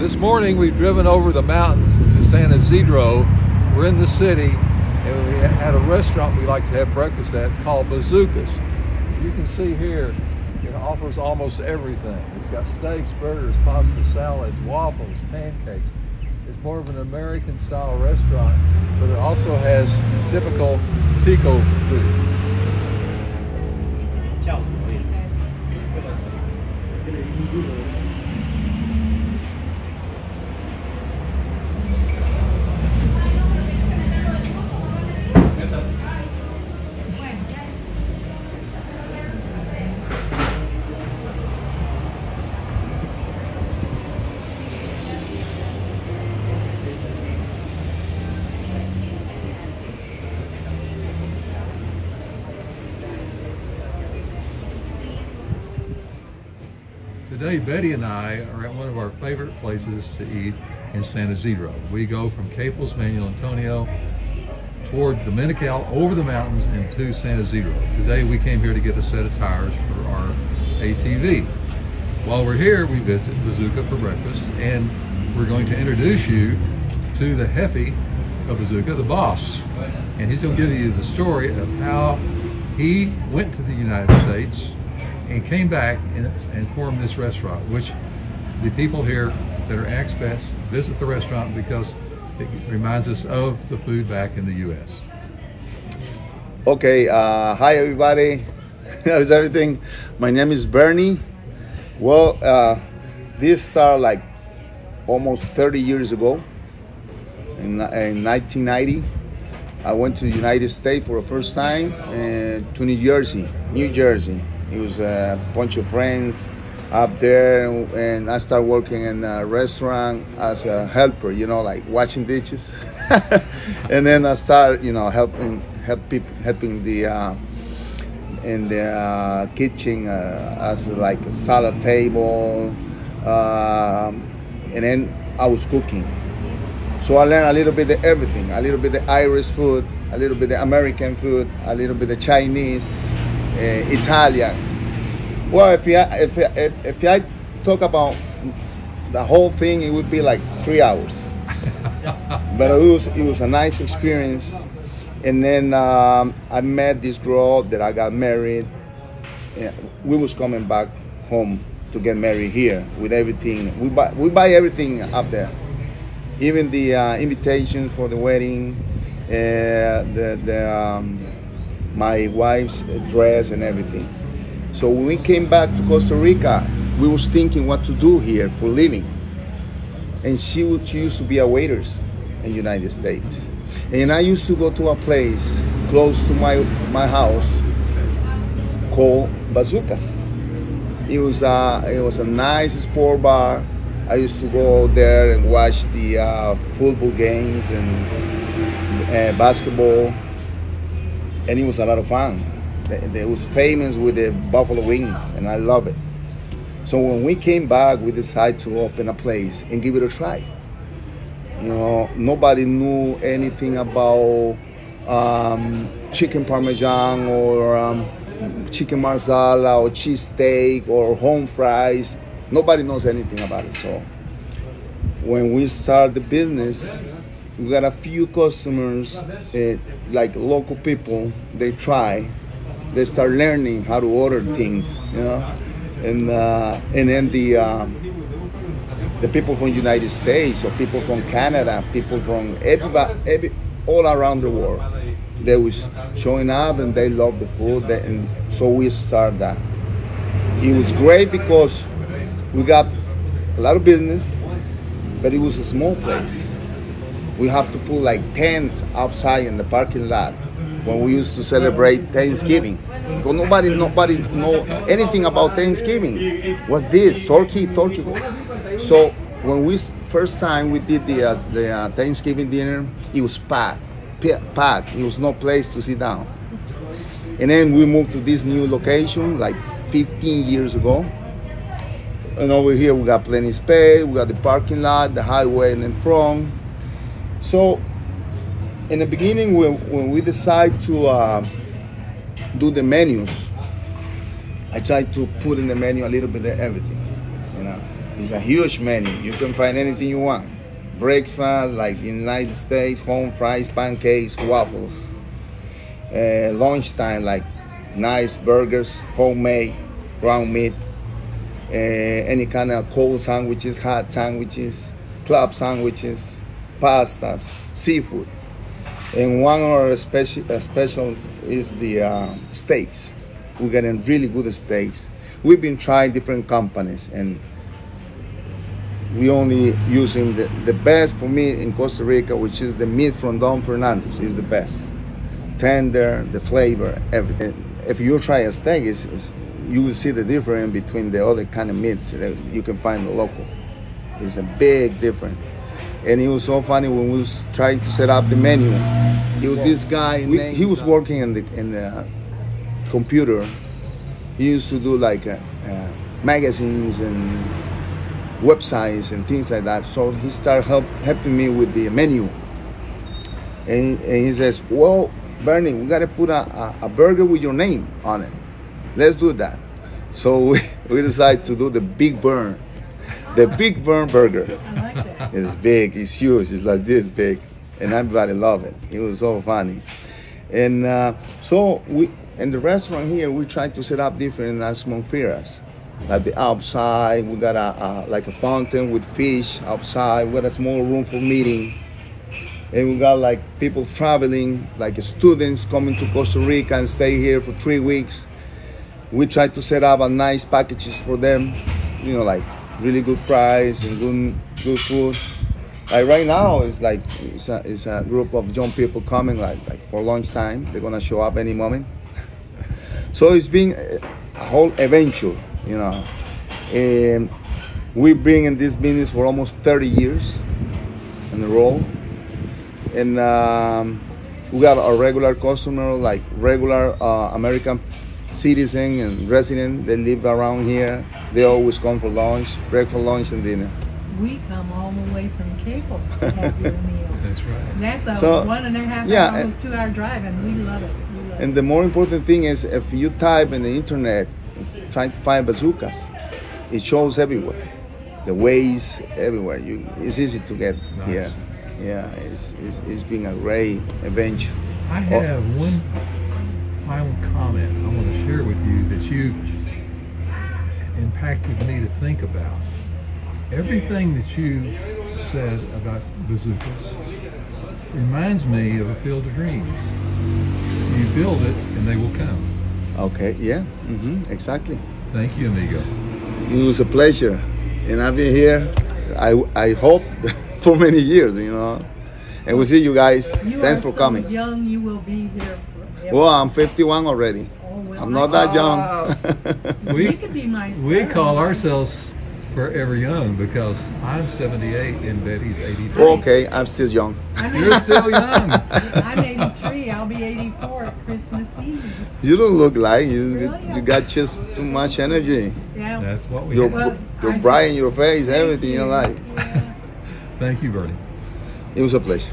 This morning we've driven over the mountains to San Isidro. We're in the city and we had a restaurant we like to have breakfast at called Bazookas. You can see here it offers almost everything. It's got steaks, burgers, pasta salads, waffles, pancakes. It's more of an American style restaurant, but it also has typical Tico food. Today, Betty and I are at one of our favorite places to eat in San Isidro. We go from Quepos, Manuel Antonio, toward Dominical, over the mountains into San Isidro. Today, we came here to get a set of tires for our ATV. While we're here, we visit Bazooka for breakfast, and we're going to introduce you to the Hefe of Bazooka, the boss. And he's going to give you the story of how he went to the United States and came back and, and formed this restaurant, which the people here that are expats visit the restaurant because it reminds us of the food back in the U.S. Okay, uh, hi everybody. How's everything? My name is Bernie. Well, uh, this started like almost 30 years ago in, in 1990. I went to the United States for the first time uh, to New Jersey, New Jersey. It was a bunch of friends up there, and I started working in a restaurant as a helper, you know, like washing dishes. and then I started, you know, helping help people, helping the uh, in the uh, kitchen uh, as like a salad table, um, and then I was cooking. So I learned a little bit of everything, a little bit of Irish food, a little bit of American food, a little bit of Chinese, uh, Italian. Well, if I, if, if, if I talk about the whole thing, it would be like three hours. but it was it was a nice experience. And then um, I met this girl that I got married. Yeah, we was coming back home to get married here with everything. We buy we buy everything up there, even the uh, invitations for the wedding, uh, the the um, my wife's dress and everything. So when we came back to Costa Rica, we was thinking what to do here for living. And she, would, she used to be a waiters in the United States. And I used to go to a place close to my, my house called Bazookas. It was, a, it was a nice sport bar. I used to go there and watch the uh, football games and uh, basketball. And it was a lot of fun. It was famous with the buffalo wings, and I love it. So when we came back, we decided to open a place and give it a try. You know, nobody knew anything about um, chicken parmesan or um, chicken marsala or cheesesteak or home fries. Nobody knows anything about it. So when we start the business, we got a few customers, uh, like local people. They try, they start learning how to order things, you know, and uh, and then the um, the people from United States or people from Canada, people from everybody, every, all around the world, they was showing up and they love the food, and so we started that. It was great because we got a lot of business, but it was a small place. We have to put like tents outside in the parking lot when we used to celebrate Thanksgiving. Because nobody, nobody know anything about Thanksgiving. Was this? Turkey, turkey. So when we first time we did the uh, the uh, Thanksgiving dinner, it was packed, packed. It was no place to sit down. And then we moved to this new location like 15 years ago. And over here we got plenty space. We got the parking lot, the highway and then front. So in the beginning when, when we decide to uh, do the menus i try to put in the menu a little bit of everything you know It's a huge menu. You can find anything you want. Breakfast, like in United States, home fries, pancakes, waffles. Uh, lunchtime, like nice burgers, homemade, ground meat, uh, any kind of cold sandwiches, hot sandwiches, club sandwiches, pastas, seafood. And one of our special, uh, specials is the uh, steaks. We're getting really good steaks. We've been trying different companies and we only using the, the best for me in Costa Rica, which is the meat from Don Fernandez, is the best. Tender, the flavor, everything. If you try a steak, it's, it's, you will see the difference between the other kind of meats that you can find local. It's a big difference. And it was so funny when we was trying to set up the menu. It was this guy. We, he was working in the in the computer. He used to do like uh, uh, magazines and websites and things like that. So he started help, helping me with the menu. And, and he says, well, Bernie, we got to put a, a, a, burger with your name on it. Let's do that. So we, we decided to do the Big Burn. The Big Burn burger. I like that. It's big, it's huge, it's like this big. And everybody loved it. It was so funny. And uh, so we, in the restaurant here, we tried to set up different atmospheres like the outside. We got a, a, like a fountain with fish outside. We got a small room for meeting, and we got like people traveling, like students coming to Costa Rica and stay here for three weeks. We try to set up a nice packages for them, you know, like really good price and good good food. Like right now, it's like it's a, it's a group of young people coming like like for lunchtime. They're gonna show up any moment. so it's been a whole adventure you know. And we've been in this business for almost 30 years in a row. And um, we got a regular customer, like regular uh, American citizen and resident. They live around here. They always come for lunch, breakfast, lunch, and dinner. We come all the way from Quepos to have your meal. That's right. That's a So, one and a half yeah, hour, almost two hour drive, and we love it. We love And the more important thing is if you type in the internet trying to find bazookas, it shows everywhere. The Waze everywhere. You, it's easy to get Nice. here. Yeah, it's, it's, it's been a great adventure. I Oh. have one final comment I want to share with you that you impacted me to think about. Everything that you said about bazookas reminds me of a field of dreams. You build it and they will come. Okay, yeah, hmm exactly. Thank you, amigo. It was a pleasure. And I've been here, I, I hope, for many years, you know. And we'll see you guys. You Thanks are for so coming. young, you will be here forever. Well, I'm 51 already. Oh, well, I'm not I- that young. We- you could be my son. We call ourselves forever young because I'm 78 and Betty's 83. okay, I'm still young. I'm, You're still young. I'm 83. I'll be 84 at Christmas Eve. You don't look like you. Really? You got just too much energy. Yeah. That's what we Your, have. Well, your I bright just- in your face, Thank everything you you. like. Yeah. Thank you, Bernie. It was a pleasure.